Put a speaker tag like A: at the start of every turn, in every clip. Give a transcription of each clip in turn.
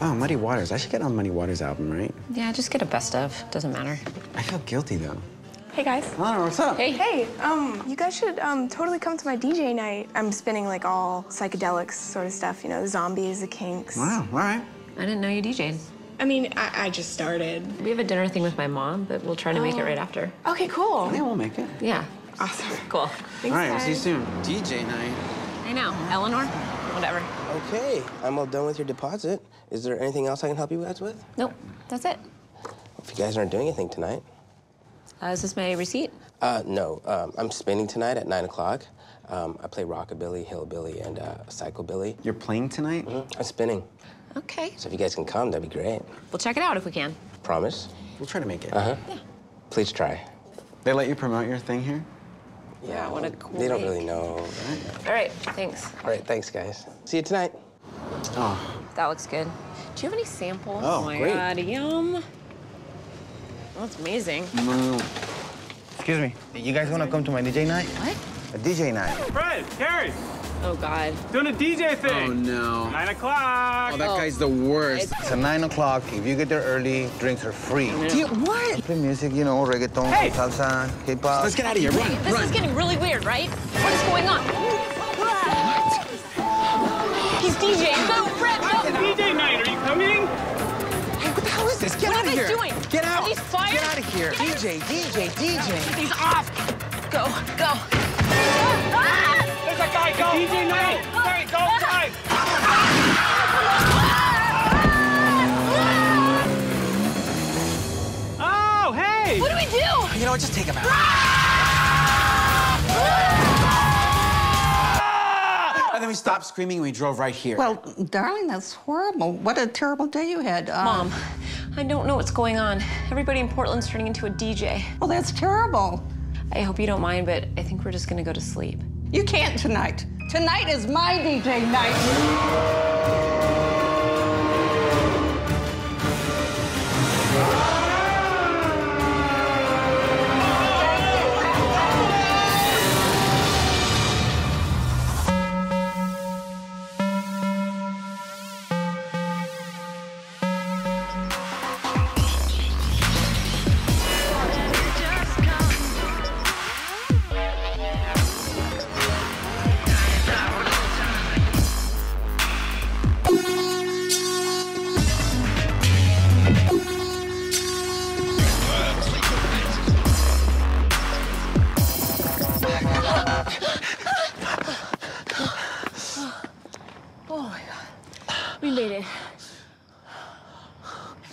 A: Oh, Muddy Waters. I should get on Muddy Waters' album, right?
B: Yeah, just get a best of. Doesn't matter.
A: I feel guilty, though.
C: Hey guys.
A: Honor, what's up?
B: Hey.
C: Hey, um, you guys should um totally come to my DJ night. I'm spinning like all psychedelics sort of stuff, you know, the zombies, the kinks.
A: Wow, all right.
B: I didn't know you DJ'd.
C: I mean, I, I just started.
B: We have a dinner thing with my mom, but we'll try to make it right after.
C: Okay, cool.
A: Yeah, we'll make it.
B: Yeah.
C: Awesome.
B: Cool.
C: Thanks,
A: all right, we'll see you soon. DJ night.
B: I know. Eleanor? Whatever.
D: Okay, I'm all done with your deposit. Is there anything else I can help you guys with?
B: Nope. That's it.
D: If you guys aren't doing anything tonight.
B: Uh, is this my receipt?
D: Uh, no, um, I'm spinning tonight at 9 o'clock. Um, I play rockabilly, hillbilly, and uh, psychobilly.
A: You're playing tonight?
D: Mhm, I'm spinning.
B: Okay.
D: So if you guys can come, that'd be great.
B: We'll check it out if we can.
D: Promise?
A: We'll try to make it.
D: Uh-huh. Yeah. Please try.
A: They let you promote your thing here?
D: Yeah,
B: what a
D: They don't
B: cool
D: really know.
B: All right. Thanks.
D: All right, thanks, guys. See you tonight.
A: Oh,
B: That looks good. Do you have any samples?
A: Oh,
B: my
A: great.
B: god, yum. That's amazing. Mm.
E: Excuse me. You guys want to come to my DJ night?
B: What?
E: A DJ night.
F: Fred, Carrie,
B: Oh god.
F: doing a DJ thing.
A: oh no.
F: Nine o'clock.
A: Oh, that guy's the worst.
E: It's at 9 o'clock. If you get there early, drinks are free.
A: Dude, what?
E: Play music, you know, reggaeton,
F: Hey!
E: salsa, hip-hop.
A: Let's get out of here. Run,
B: This
A: run.
B: is getting really weird, right? What is going on? What? He's DJing. Go, Fred,
F: It's
B: go.
F: DJ night. Are you coming?
A: Hey, what the hell is this? Get
B: What
A: out
B: are
A: of
B: they
A: here.
B: doing?
A: Get out.
B: Are these fire?
A: Get out of here. DJ, DJ, DJ.
B: He's off. Go, go.
F: There's. Go. DJ night. Hey, go inside. Oh, hey.
B: What do we do?
A: You know what? Just take him out. And then we stopped screaming and we drove right here.
G: Well, darling, that's horrible. What a terrible day you had. Uh,
B: Mom, I don't know what's going on. Everybody in Portland's turning into a DJ.
G: Well, that's terrible.
B: I hope you don't mind, but I think we're just gonna go to sleep.
G: You can't tonight. Tonight is my DJ night.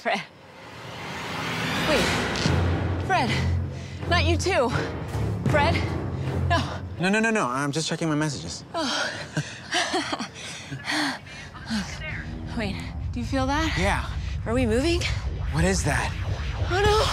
B: Fred. Wait. Fred. Not you too. Fred? No.
A: No, no, no, no. I'm just checking my messages. Oh.
B: Wait. Do you feel that?
A: Yeah.
B: Are we moving?
A: What is that?
B: Oh no.